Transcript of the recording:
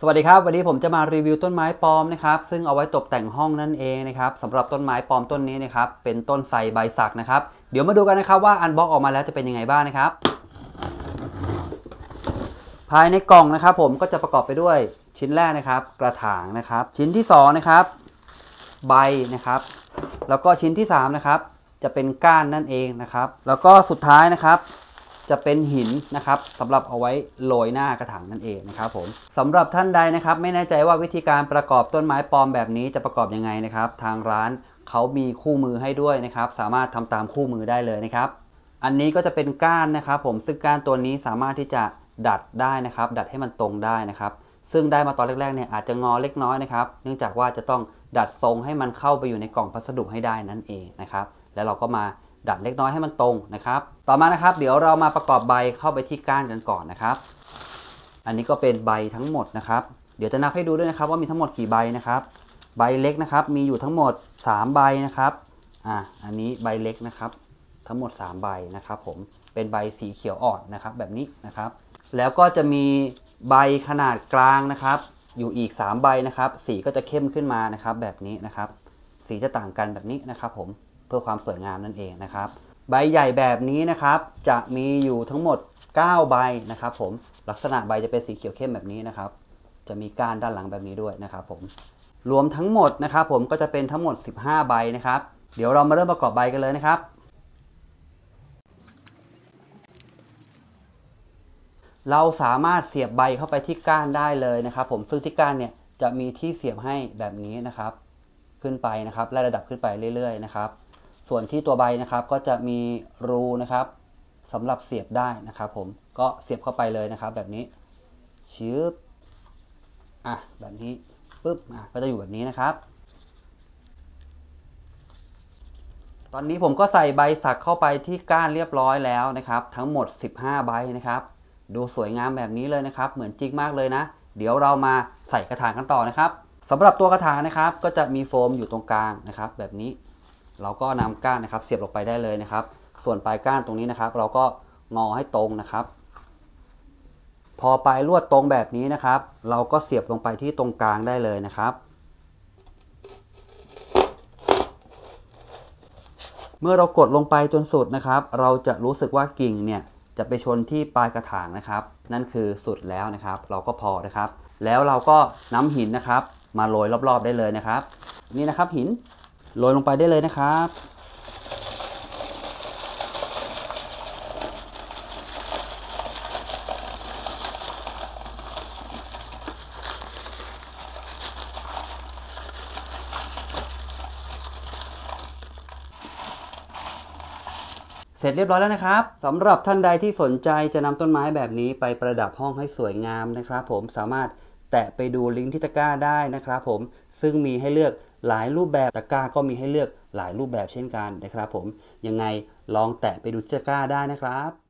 สวัสดีครับ วันนี้ผมจะมารีวิวต้นไม้ปลอมนะครับ ซึ่งเอาไว้ตกแต่งห้องนั่นเองนะครับสำหรับต้นไม้ปลอมต้นนี้นะครับ เป็นต้นไทรใบสักนะครับ เดี๋ยวมาดูกันนะครับว่าอันบ็อกออกมาแล้วจะเป็นยังไงบ้างนะครับ ภายในกล่องนะครับผมก็จะประกอบไปด้วยชิ้นแรกนะครับ กระถางนะครับ ชิ้นที่สองนะครับใบนะครับ แล้วก็ชิ้นที่สามนะครับจะเป็นก้านนั่นเองนะครับ แล้วก็สุดท้ายนะครับ จะเป็นหินนะครับสำหรับเอาไว้โรยหน้ากระถางนั่นเองนะครับผมสำหรับท่านใดนะครับไม่แน่ใจว่าวิธีการประกอบต้นไม้ปลอมแบบนี้จะประกอบยังไงนะครับ ทางร้านเขามีคู่มือให้ด้วยนะครับ สามารถทำตามคู่มือได้เลยนะครับ อันนี้ก็จะเป็นก้านนะครับ ผมซึ่งก้านตัวนี้สามารถที่จะดัดได้นะครับ ดัดให้มันตรงได้นะครับ ซึ่งได้มาตอนแรกๆเนี่ยอาจจะงอเล็กน้อยนะครับ เนื่องจากว่าจะต้องดัดทรงให้มันเข้าไปอยู่ในกล่องพัสดุให้ได้นั่นเองนะครับ แล้วเราก็มา ดัดเล็กน้อยให้มันตรงนะครับ ต่อมานะครับ เดี๋ยวเรามาประกอบใบเข้าไปที่ก้านกันก่อนนะครับ อันนี้ก็เป็นใบทั้งหมดนะครับ เดี๋ยวจะนับให้ดูด้วยนะครับว่ามีทั้งหมดกี่ใบนะครับ ใบเล็กนะครับ มีอยู่ทั้งหมด 3 ใบนะครับ อ่า อันนี้ใบเล็กนะครับ ทั้งหมด 3 ใบนะครับ ผม เป็นใบสีเขียวอ่อนนะครับ แบบนี้นะครับ แล้วก็จะมีใบขนาดกลางนะครับ อยู่อีก 3 ใบนะครับ สีก็จะเข้มขึ้นมานะครับ แบบนี้นะครับ สีจะต่างกันแบบนี้นะครับผม พื่อความสวยงามนั่นเองนะครับ ใบใหญ่แบบนี้นะครับ จะมีอยู่ทั้งหมด 9 ใบนะครับ ผมลักษณะใบจะเป็นสีเขียวเข้มแบบนี้นะครับ จะมีก้านด้านหลังแบบนี้ด้วยนะครับผมรวมทั้งหมดนะครับผมก็จะเป็นทั้งหมด 15 ใบนะครับ เดี๋ยวเรามาเริ่มประกอบใบกันเลยนะครับ เราสามารถเสียบใบเข้าไปที่ก้านได้เลยนะครับผมซึ่งที่ก้านเนี่ยจะมีที่เสียบให้แบบนี้นะครับ ขึ้นไปนะครับไล่ระดับขึ้นไปเรื่อย ๆ นะครับ ส่วนที่ตัวใบนะครับก็จะมีรูนะครับสำหรับเสียบได้นะครับ ผมก็เสียบเข้าไปเลยนะครับ แบบนี้ชืบอะแบบนี้ปึ๊บอะก็จะอยู่แบบนี้นะครับ ตอนนี้ผมก็ใส่ใบสักเข้าไปที่ก้านเรียบร้อยแล้วนะครับ ทั้งหมด 15 ใบนะครับ ดูสวยงามแบบนี้เลยนะครับ เหมือนจริงมากเลยนะ เดี๋ยวเรามาใส่กระถางกันต่อนะครับสำหรับตัวกระถางนะครับ ก็จะมีโฟมอยู่ตรงกลางนะครับ แบบนี้ เราก็นำก้านนะครับ เสียบลงไปได้เลยนะครับ ส่วนปลายก้านตรงนี้นะครับ เราก็งอให้ตรงนะครับ พอปลายลวดตรงแบบนี้นะครับ เราก็เสียบลงไปที่ตรงกลางได้เลยนะครับ เมื่อเรากดลงไปจนสุดนะครับ เราจะรู้สึกว่ากิ่งเนี่ยจะไปชนที่ปลายกระถางนะครับ นั่นคือสุดแล้วนะครับ เราก็พอนะครับ แล้วเราก็น้ำหินนะครับ มาโรยรอบๆได้เลยนะครับ นี่นะครับหิน โรยลงไปได้เลยนะครับ เสร็จเรียบร้อยแล้วนะครับสำหรับท่านใดที่สนใจจะนำต้นไม้แบบนี้ไปประดับห้องให้สวยงามนะครับ ผมสามารถแตะไปดูลิงก์ที่ตะกร้าได้นะครับ ผมซึ่งมีให้เลือก หลายรูปแบบตะกร้าก็มีให้เลือกหลายรูปแบบเช่นกันนะครับผมยังไงลองแตะไปดูตะกร้าได้นะครับ